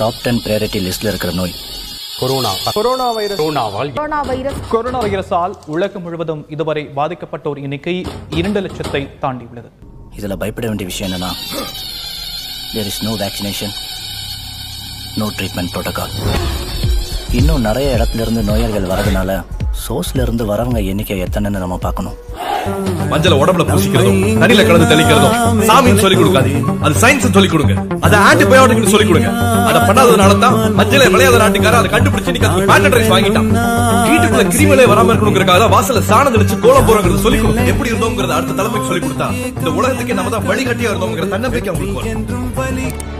Top ten priority லிஸ்ட்ல இருக்கிற நோய். Corona corona virus. Corona virus. Corona வைரஸால் உலகம் முழுவதும் இதுவரை பாதிக்கப்பட்டோர் எண்ணிக்கை இரண்டு லட்சத்தை தாண்டியுள்ளது. இதுல பயப்பட வேண்டிய விஷயம் என்னன்னா there is no vaccination no treatment protocol இன்னும் நிறைய இடத்துல இருந்து நோயாளிகள் வரதுனால சோர்ஸ்ல இருந்து வரவங்க எண்ணிக்கை எத்தனைன்னு நம்ம பார்க்கணும். மஞ்சள் உடம்புல பூசிக்கிறதும் தண்ணியில கலந்து தெளிக்கிறதும் சாமின்னு சொல்லி கொடுக்காதீங்க. அது சயின்ஸ் சொல்லி கொடுங்க. அது ஆன்டிபயோட்டிக்னு சொல்லி கொடுங்க. அதை பண்ணாததுனால தான் மஞ்சளை விளையாத நாட்டுக்கார அதை கண்டுபிடிச்சு நீங்க பேட்டன் ரைஸ் வாங்கிட்டான். வீட்டுக்குள்ள கிருமிகளே வராம இருக்கணுங்கிறக்காக வாசல வாசல்ல சாணம் தெளிச்சு கோலம் போறோங்கிறது சொல்லி கொடுங்க. எப்படி இருந்தோங்கிறத அடுத்த தலைமைக்கு சொல்லி கொடுத்தா இந்த உலகத்துக்கு நம்ம தான் வழிகட்டியா இருந்தோங்கிற தன்னம்பிக்கை அவங்களுக்கு